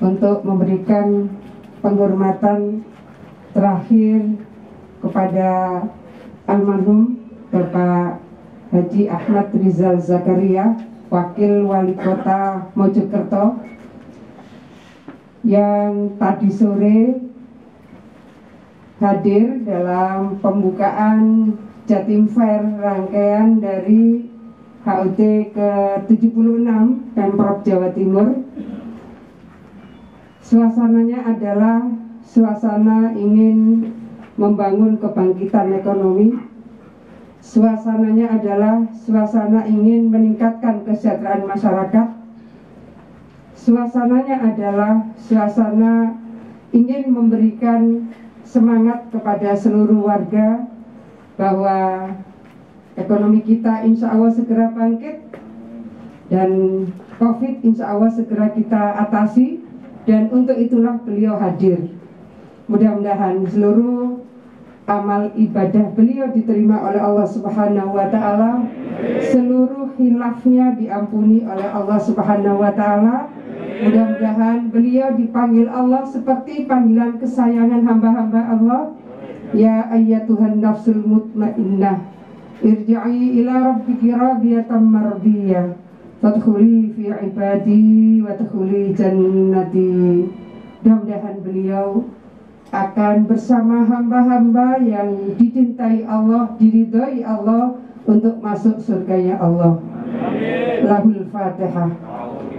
untuk memberikan penghormatan terakhir kepada almarhum Bapak Haji Ahmad Rizal Zakaria Wakil Wali Kota Mojokerto yang tadi sore hadir dalam pembukaan Jatim Fair rangkaian dari HUT ke-76 Pemprov Jawa Timur Suasananya adalah suasana ingin membangun kebangkitan ekonomi. Suasananya adalah suasana ingin meningkatkan kesejahteraan masyarakat. Suasananya adalah suasana ingin memberikan semangat kepada seluruh warga bahwa ekonomi kita insya Allah segera bangkit dan COVID insya Allah segera kita atasi dan untuk itulah beliau hadir. Mudah-mudahan seluruh amal ibadah beliau diterima oleh Allah Subhanahu wa taala. Seluruh hilafnya diampuni oleh Allah Subhanahu wa taala. Mudah-mudahan beliau dipanggil Allah seperti panggilan kesayangan hamba-hamba Allah. Ya ayyatuhan nafsul mutmainnah irji'i ila rabbiki radiyatan mardiyah fadkhuli fi ibadi wa tadkhuli jannati mudah-mudahan beliau akan bersama hamba-hamba yang dicintai Allah, diridhoi Allah untuk masuk surganya Allah. Lahul Fatihah.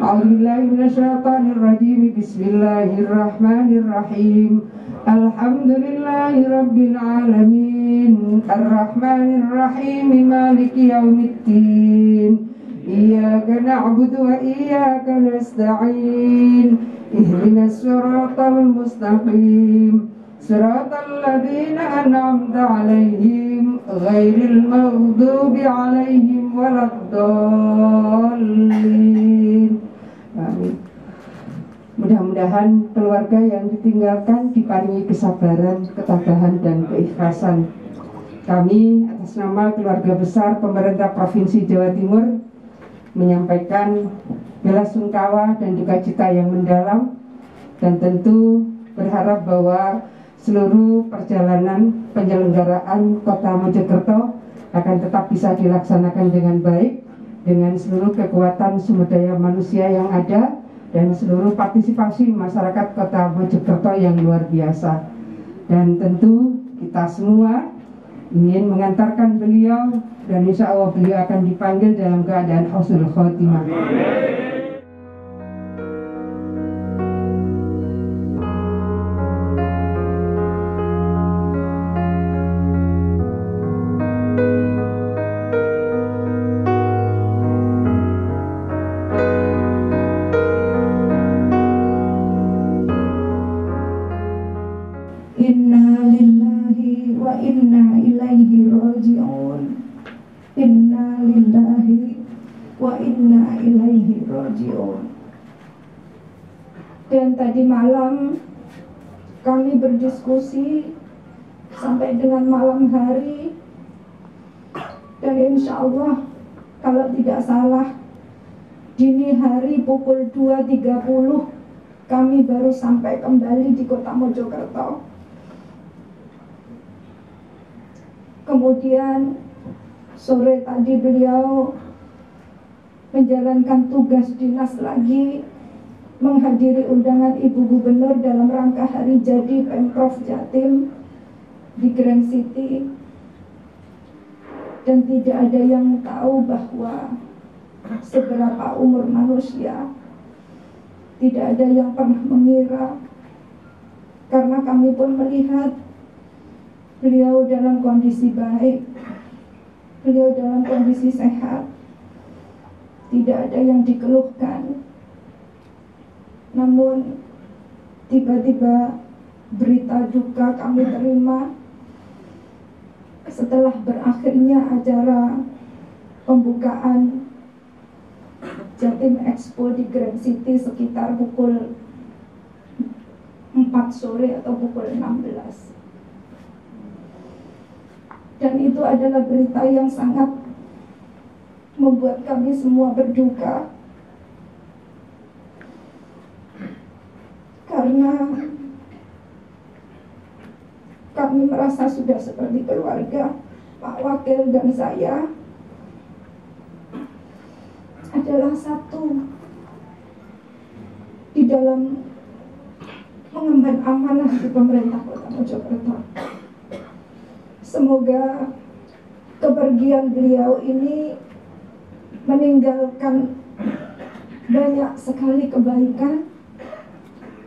A'udzubillahi minasyaitonir rajim. Bismillahirrahmanirrahim. Alhamdulillahi rabbil alamin. Arrahmanirrahim. Maliki yaumiddin. Iyyaka na'budu wa iyyaka nasta'in. اهدنا الصراط المستقيم صراط الذين أنعمت عليهم غير المغضوب عليهم ولا الضالين Amin. Mudah-mudahan keluarga yang ditinggalkan diparingi kesabaran, ketabahan, dan keikhlasan. Kami atas nama keluarga besar pemerintah Provinsi Jawa Timur menyampaikan bela sungkawa dan duka cita yang mendalam dan tentu berharap bahwa seluruh perjalanan penyelenggaraan Kota Mojokerto akan tetap bisa dilaksanakan dengan baik dengan seluruh kekuatan sumber daya manusia yang ada dan seluruh partisipasi masyarakat Kota Mojokerto yang luar biasa. Dan tentu kita semua ingin mengantarkan beliau dan insya Allah beliau akan dipanggil dalam keadaan husnul khotimah. Dan tadi malam kami berdiskusi sampai dengan malam hari. Dan insya Allah kalau tidak salah dini hari pukul 2.30 kami baru sampai kembali di kota Mojokerto. Kemudian sore tadi beliau menjalankan tugas dinas lagi menghadiri undangan Ibu Gubernur dalam rangka hari jadi Pemprov Jatim di Grand City. Dan tidak ada yang tahu bahwa seberapa umur manusia tidak ada yang pernah mengira. Karena kami pun melihat Beliau dalam kondisi baik, beliau dalam kondisi sehat, tidak ada yang dikeluhkan. Namun tiba-tiba berita duka kami terima. Setelah berakhirnya acara pembukaan Jatim Expo di Grand City sekitar pukul 4 sore atau pukul 16 dan itu adalah berita yang sangat membuat kami semua berduka karena kami merasa sudah seperti keluarga Pak Wakil dan saya adalah satu di dalam mengemban amanah di pemerintah Kota Mojokerto. Semoga kepergian beliau ini meninggalkan banyak sekali kebaikan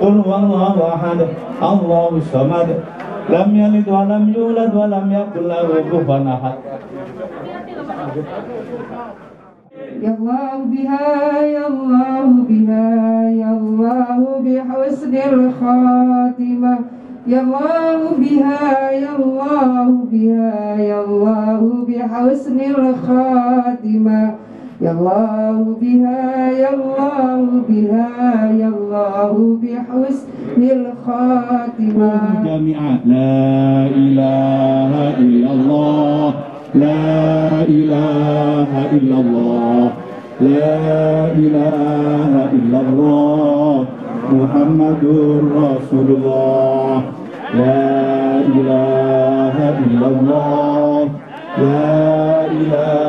قل هو الله أحد الله الصمد. لم يلد ولم يولد ولم يكن له كفوا أحد. يا الله بها يا الله بها يا الله بحسن الخاتمة. يا الله بها يا الله بها يا الله بحسن الخاتمة. يا الله بها يا الله بها يا الله بحسن الخاتمة. جميعا لا إله إلا الله لا إله إلا الله لا إله إلا الله محمد رسول الله لا إله إلا الله لا إله